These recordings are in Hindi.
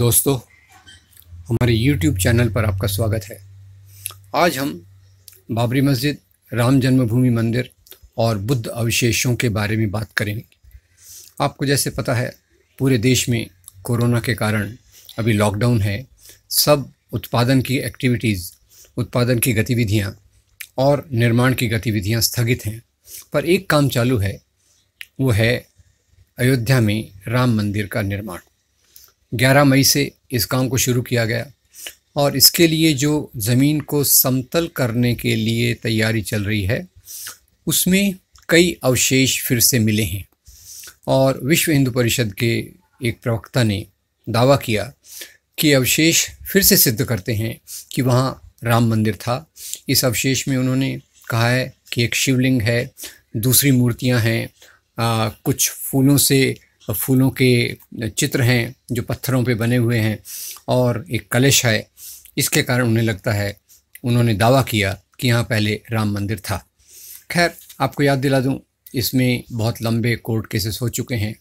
दोस्तों, हमारे YouTube चैनल पर आपका स्वागत है। आज हम बाबरी मस्जिद, राम जन्मभूमि मंदिर और बुद्ध अवशेषों के बारे में बात करेंगे। आपको जैसे पता है, पूरे देश में कोरोना के कारण अभी लॉकडाउन है। सब उत्पादन की एक्टिविटीज़ उत्पादन की गतिविधियाँ और निर्माण की गतिविधियाँ स्थगित हैं। पर एक काम चालू है, वो है अयोध्या में राम मंदिर का निर्माण। 11 मई से इस काम को शुरू किया गया। और इसके लिए जो ज़मीन को समतल करने के लिए तैयारी चल रही है, उसमें कई अवशेष फिर से मिले हैं। और विश्व हिंदू परिषद के एक प्रवक्ता ने दावा किया कि अवशेष फिर से सिद्ध करते हैं कि वहाँ राम मंदिर था। इस अवशेष में उन्होंने कहा है कि एक शिवलिंग है, दूसरी मूर्तियाँ हैं कुछ फूलों से फूलों के चित्र हैं, जो पत्थरों पे बने हुए हैं, और एक कलश है। इसके कारण उन्हें लगता है, उन्होंने दावा किया कि यहाँ पहले राम मंदिर था। खैर, आपको याद दिला दूँ, इसमें बहुत लंबे कोर्ट केसेस हो चुके हैं।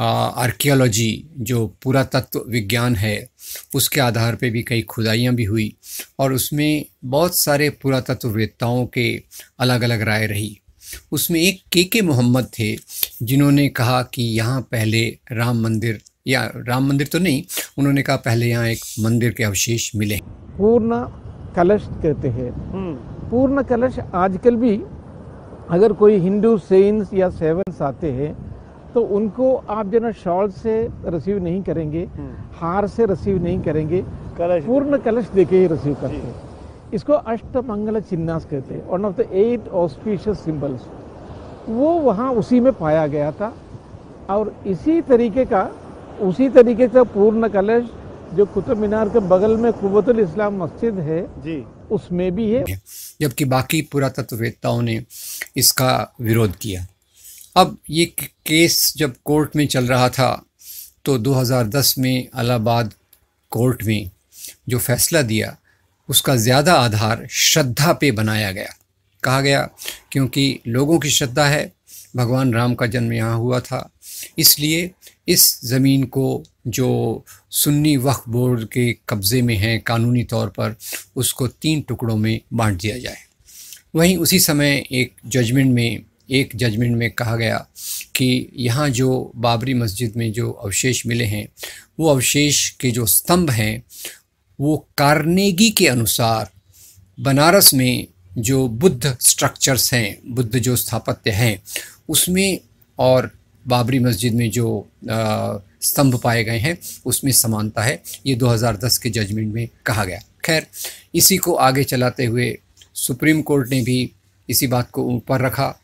आर्कियोलॉजी, जो पुरातत्व विज्ञान है, उसके आधार पे भी कई खुदाइयाँ भी हुई, और उसमें बहुत सारे पुरातत्ववेत्ताओं के अलग अलग राय रही। उसमें एक के के मोहम्मद थे जिन्होंने कहा कि यहाँ पहले राम मंदिर या राम मंदिर तो नहीं उन्होंने कहा पहले यहाँ एक मंदिर के अवशेष मिले। पूर्ण कलश कहते हैं। पूर्ण कलश आजकल भी अगर कोई हिंदू सेंस या सेवंस आते हैं तो उनको आप जो ना शॉल से रिसीव नहीं करेंगे हार से रिसीव नहीं करेंगे। कलश पूर्ण कलश देके ही रिसीव करते हैं। इसको अष्टमंगल चिन्हास कहते हैं one of the eight auspicious symbols वो वहाँ उसी में पाया गया था और इसी तरीके का उसी तरीके से पूर्ण कलश जो कुतुब मीनार के बगल में कुबतुल इस्लाम मस्जिद है जी। उसमें भी है। जबकि बाकी पुरातत्ववेत्ताओं ने इसका विरोध किया। अब ये केस जब कोर्ट में चल रहा था तो 2010 में अलाहाबाद कोर्ट में जो फैसला दिया उसका ज़्यादा आधार श्रद्धा पे बनाया गया। कहा गया, क्योंकि लोगों की श्रद्धा है, भगवान राम का जन्म यहाँ हुआ था। इसलिए इस ज़मीन को जो सुन्नी वक्फ बोर्ड के कब्ज़े में है, कानूनी तौर पर, उसको तीन टुकड़ों में बांट दिया जाए। वहीं उसी समय एक जजमेंट में, एक जजमेंट में कहा गया कि यहाँ जो बाबरी मस्जिद में जो अवशेष मिले हैं, वो अवशेष के जो स्तंभ हैं वो कार्नेगी के अनुसार बनारस में जो बुद्ध स्ट्रक्चर्स हैं, बुद्ध जो स्थापत्य हैं, उसमें और बाबरी मस्जिद में जो स्तंभ पाए गए हैं, उसमें समानता है। ये 2010 के जजमेंट में कहा गया। खैर, इसी को आगे चलाते हुए सुप्रीम कोर्ट ने भी इसी बात को ऊपर रखा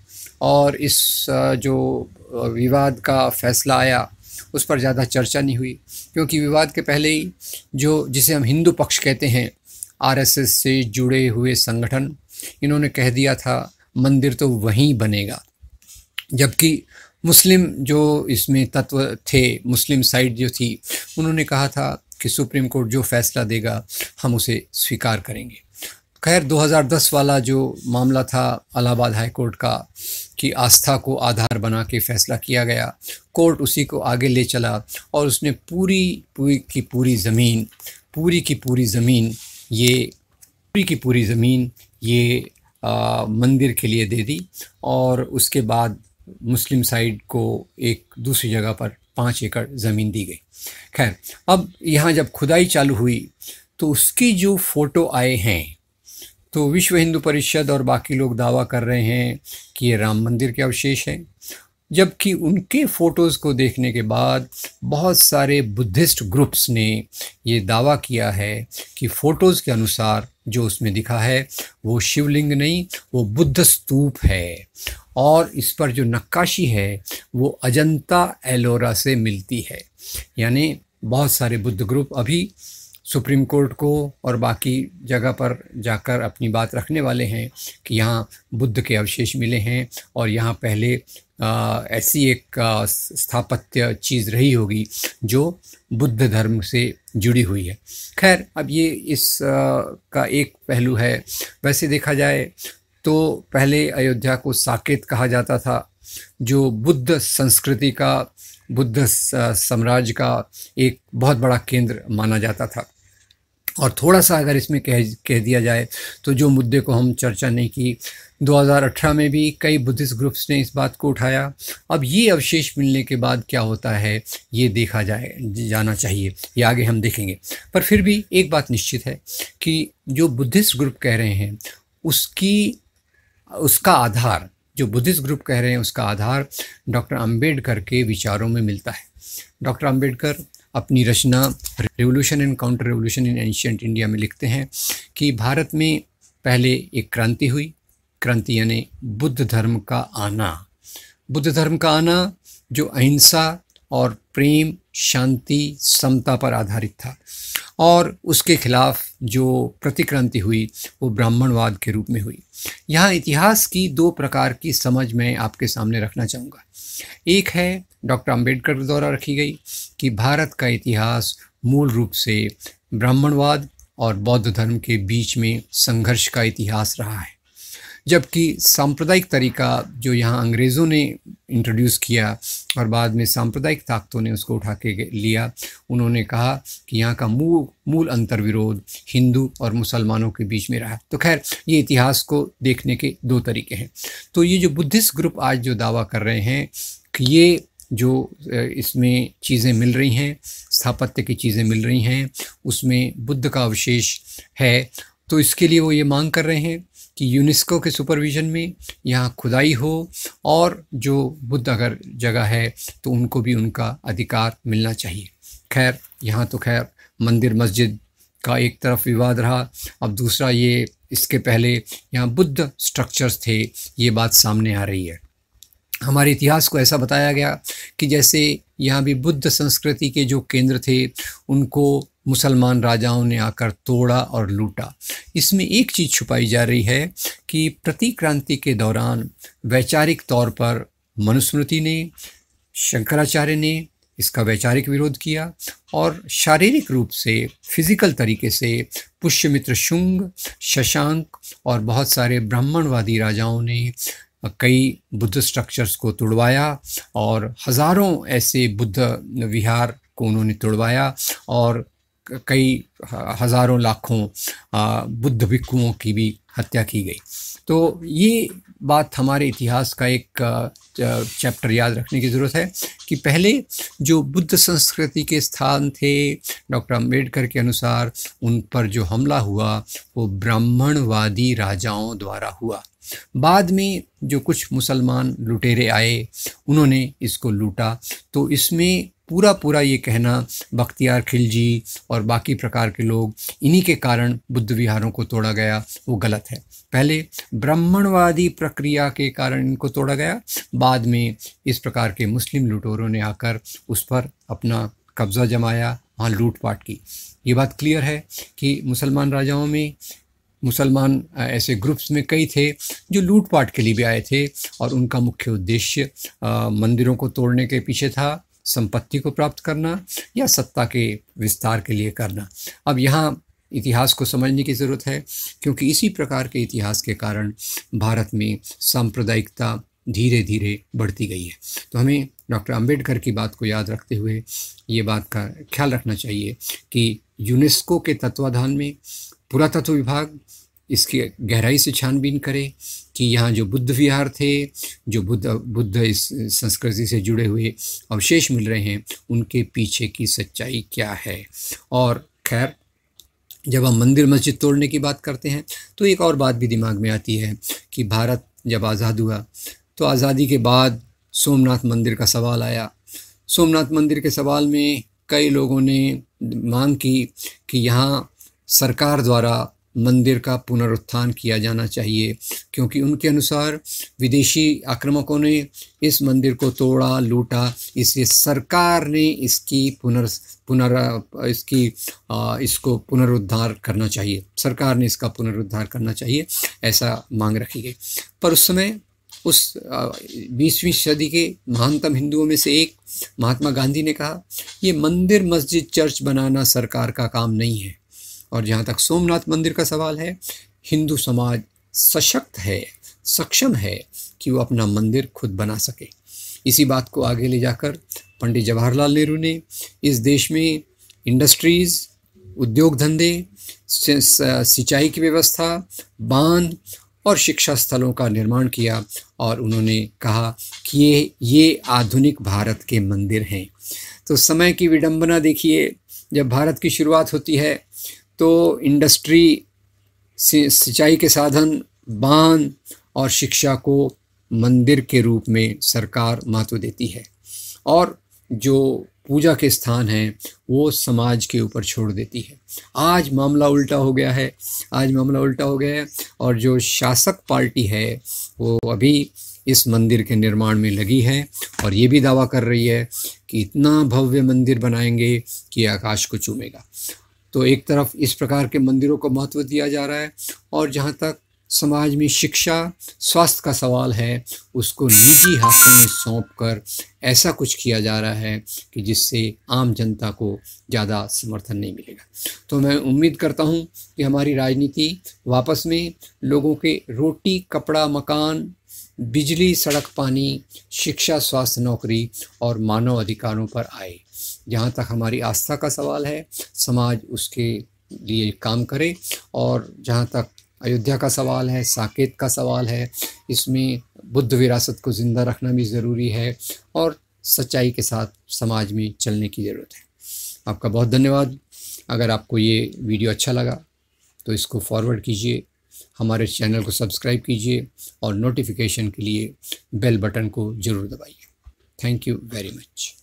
और इस जो विवाद का फैसला आया उस पर ज़्यादा चर्चा नहीं हुई, क्योंकि विवाद के पहले ही जो, जिसे हम हिंदू पक्ष कहते हैं, आरएसएस से जुड़े हुए संगठन, इन्होंने कह दिया था, मंदिर तो वहीं बनेगा। जबकि मुस्लिम जो इसमें तत्व थे, मुस्लिम साइड जो थी, उन्होंने कहा था कि सुप्रीम कोर्ट जो फैसला देगा, हम उसे स्वीकार करेंगे। खैर 2010 वाला जो मामला था अलाहाबाद हाई कोर्ट का कि आस्था को आधार बना के फैसला किया गया कोर्ट उसी को आगे ले चला और उसने पूरी पूरी की पूरी ज़मीन पूरी की पूरी ज़मीन ये पूरी की पूरी ज़मीन ये आ, मंदिर के लिए दे दी और उसके बाद मुस्लिम साइड को एक दूसरी जगह पर पाँच एकड़ ज़मीन दी गई। खैर अब यहाँ जब खुदाई चालू हुई तो उसकी जो फ़ोटो आए हैं तो विश्व हिंदू परिषद और बाकी लोग दावा कर रहे हैं कि ये राम मंदिर के अवशेष हैं। जबकि उनके फ़ोटोज़ को देखने के बाद बहुत सारे बुद्धिस्ट ग्रुप्स ने ये दावा किया है कि फ़ोटोज़ के अनुसार जो उसमें दिखा है, वो शिवलिंग नहीं, वो बुद्ध स्तूप है। और इस पर जो नक्काशी है, वो अजंता एलोरा से मिलती है। यानी बहुत सारे बुद्ध ग्रुप अभी सुप्रीम कोर्ट को और बाकी जगह पर जाकर अपनी बात रखने वाले हैं कि यहाँ बुद्ध के अवशेष मिले हैं और यहाँ पहले आ, ऐसी एक स्थापत्य चीज़ रही होगी जो बुद्ध धर्म से जुड़ी हुई है। खैर अब ये इस आ, का एक पहलू है। वैसे देखा जाए तो पहले अयोध्या को साकेत कहा जाता था जो बुद्ध संस्कृति का बुद्ध साम्राज्य का एक बहुत बड़ा केंद्र माना जाता था। और थोड़ा सा अगर इसमें कह कह दिया जाए तो जो मुद्दे को हम चर्चा नहीं की 2018 में भी कई बुद्धिस्ट ग्रुप्स ने इस बात को उठाया। अब ये अवशेष मिलने के बाद क्या होता है, ये देखा जाए, जाना चाहिए, ये आगे हम देखेंगे। पर फिर भी एक बात निश्चित है कि जो बुद्धिस्ट ग्रुप कह रहे हैं, उसकी, उसका आधार, जो बुद्धिस्ट ग्रुप कह रहे हैं, उसका आधार डॉक्टर अंबेडकर के विचारों में मिलता है। डॉक्टर अंबेडकर अपनी रचना revolution and counter revolution in ancient India में लिखते हैं कि भारत में पहले एक क्रांति हुई। क्रांति यानी बुद्ध धर्म का आना। बुद्ध धर्म का आना जो अहिंसा और प्रेम, शांति, समता पर आधारित था। और उसके खिलाफ जो प्रतिक्रांति हुई, वो ब्राह्मणवाद के रूप में हुई। यहाँ इतिहास की दो प्रकार की समझ मैं आपके सामने रखना चाहूँगा। एक है, डॉक्टर अंबेडकर द्वारा रखी गई कि भारत का इतिहास मूल रूप से ब्राह्मणवाद और बौद्ध धर्म के बीच में संघर्ष का इतिहास रहा है। जबकि सांप्रदायिक तरीका जो यहाँ अंग्रेज़ों ने इंट्रोड्यूस किया और बाद में सांप्रदायिक ताकतों ने उसको उठा के लिया, उन्होंने कहा कि यहाँ का मूल मूल अंतर विरोध हिंदू और मुसलमानों के बीच में रहा तो खैर, ये इतिहास को देखने के दो तरीके हैं। तो ये जो बुद्धिस्ट ग्रुप आज जो दावा कर रहे हैं कि ये जो इसमें चीज़ें मिल रही हैं, स्थापत्य की चीज़ें मिल रही हैं, उसमें बुद्ध का अवशेष है तो इसके लिए वो ये मांग कर रहे हैं कि यूनेस्को के सुपरविज़न में यहाँ खुदाई हो और जो बुद्ध अगर जगह है तो उनको भी उनका अधिकार मिलना चाहिए। खैर, यहाँ तो खैर मंदिर मस्जिद का एक तरफ़ विवाद रहा, अब दूसरा ये इसके पहले यहाँ बुद्ध स्ट्रक्चर्स थे, ये बात सामने आ रही है। हमारे इतिहास को ऐसा बताया गया कि जैसे यहाँ भी बुद्ध संस्कृति के जो केंद्र थे, उनको मुसलमान राजाओं ने आकर तोड़ा और लूटा। इसमें एक चीज़ छुपाई जा रही है कि प्रतिक्रांति के दौरान वैचारिक तौर पर मनुस्मृति ने, शंकराचार्य ने इसका वैचारिक विरोध किया और शारीरिक रूप से, फ़िज़िकल तरीके से पुष्यमित्र शुंग, शशांक और बहुत सारे ब्राह्मणवादी राजाओं ने कई बुद्ध स्ट्रक्चर्स को तुड़वाया और हज़ारों ऐसे बुद्ध विहार को उन्होंने तुड़वाया और कई हज़ारों लाखों बुद्ध भिक्खुओं की भी हत्या की गई। तो ये बात हमारे इतिहास का एक चैप्टर याद रखने की ज़रूरत है कि पहले जो बुद्ध संस्कृति के स्थान थे, डॉक्टर अंबेडकर के अनुसार उन पर जो हमला हुआ, वो ब्राह्मणवादी राजाओं द्वारा हुआ। बाद में जो कुछ मुसलमान लुटेरे आए, उन्होंने इसको लूटा। तो इसमें पूरा पूरा ये कहना बख्तियार खिलजी और बाकी प्रकार के लोग, इन्हीं के कारण बुद्ध विहारों को तोड़ा गया, वो गलत है। पहले ब्राह्मणवादी प्रक्रिया के कारण इनको तोड़ा गया, बाद में इस प्रकार के मुस्लिम लुटोरों ने आकर उस पर अपना कब्ज़ा जमाया, वहाँ लूटपाट की। ये बात क्लियर है कि मुसलमान राजाओं में, मुसलमान ऐसे ग्रुप्स में कई थे जो लूटपाट के लिए भी आए थे और उनका मुख्य उद्देश्य मंदिरों को तोड़ने के पीछे था। संपत्ति को प्राप्त करना या सत्ता के विस्तार के लिए करना। अब यहाँ इतिहास को समझने की ज़रूरत है, क्योंकि इसी प्रकार के इतिहास के कारण भारत में सांप्रदायिकता धीरे धीरे बढ़ती गई है। तो हमें डॉक्टर अंबेडकर की बात को याद रखते हुए ये बात का ख्याल रखना चाहिए कि यूनेस्को के तत्वाधान में पुरातत्व विभाग इसकी गहराई से छानबीन करे कि यहाँ जो बुद्ध विहार थे, जो बुद्ध बुद्ध इस संस्कृति से जुड़े हुए अवशेष मिल रहे हैं, उनके पीछे की सच्चाई क्या है? और खैर, जब हम मंदिर मस्जिद तोड़ने की बात करते हैं तो एक और बात भी दिमाग में आती है कि भारत जब आज़ाद हुआ तो आज़ादी के बाद सोमनाथ मंदिर का सवाल आया। सोमनाथ मंदिर के सवाल में कई लोगों ने मांग की कि यहाँ सरकार द्वारा मंदिर का पुनरुत्थान किया जाना चाहिए क्योंकि उनके अनुसार विदेशी आक्रमकों ने इस मंदिर को तोड़ा लूटा। इसलिए सरकार ने इसकी पुनर् पुनर इसकी आ, इसको पुनरुद्धार करना चाहिए। सरकार ने इसका पुनरुद्धार करना चाहिए ऐसा मांग रखी गई। पर उस समय उस बीसवीं सदी के महानतम हिंदुओं में से एक महात्मा गांधी ने कहा ये मंदिर मस्जिद चर्च बनाना सरकार का काम नहीं है। और जहाँ तक सोमनाथ मंदिर का सवाल है, हिंदू समाज सशक्त है, सक्षम है कि वो अपना मंदिर खुद बना सके। इसी बात को आगे ले जाकर पंडित जवाहरलाल नेहरू ने इस देश में इंडस्ट्रीज़ उद्योग धंधे सिंचाई की व्यवस्था, बाँध और शिक्षा स्थलों का निर्माण किया और उन्होंने कहा कि ये ये आधुनिक भारत के मंदिर हैं। तो समय की विडंबना देखिए, जब भारत की शुरुआत होती है तो इंडस्ट्री सिंचाई के साधन, बाँध और शिक्षा को मंदिर के रूप में सरकार महत्व देती है। और जो पूजा के स्थान हैं, वो समाज के ऊपर छोड़ देती है। आज मामला उल्टा हो गया है, आज मामला उल्टा हो गया है और जो शासक पार्टी है, वो अभी इस मंदिर के निर्माण में लगी है और ये भी दावा कर रही है कि इतना भव्य मंदिर बनाएँगे कि आकाश को चूमेगा। तो एक तरफ़ इस प्रकार के मंदिरों को महत्व दिया जा रहा है और जहाँ तक समाज में शिक्षा, स्वास्थ्य का सवाल है, उसको निजी हाथों में सौंप कर ऐसा कुछ किया जा रहा है कि जिससे आम जनता को ज़्यादा समर्थन नहीं मिलेगा। तो मैं उम्मीद करता हूँ कि हमारी राजनीति वापस में लोगों के रोटी, कपड़ा, मकान, बिजली, सड़क, पानी, शिक्षा, स्वास्थ्य, नौकरी और मानव अधिकारों पर आए। जहाँ तक हमारी आस्था का सवाल है, समाज उसके लिए काम करे और जहाँ तक अयोध्या का सवाल है, साकेत का सवाल है, इसमें बुद्ध विरासत को ज़िंदा रखना भी ज़रूरी है और सच्चाई के साथ समाज में चलने की ज़रूरत है। आपका बहुत धन्यवाद। अगर आपको ये वीडियो अच्छा लगा तो इसको फॉरवर्ड कीजिए, हमारे चैनल को सब्सक्राइब कीजिए और नोटिफिकेशन के लिए बेल बटन को ज़रूर दबाइए। Thank you very much